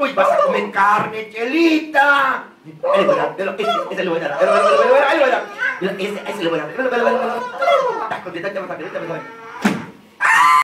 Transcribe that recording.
Uy, vas a comer carne, Chelita. Ese, voy a dar, ese, voy a dar,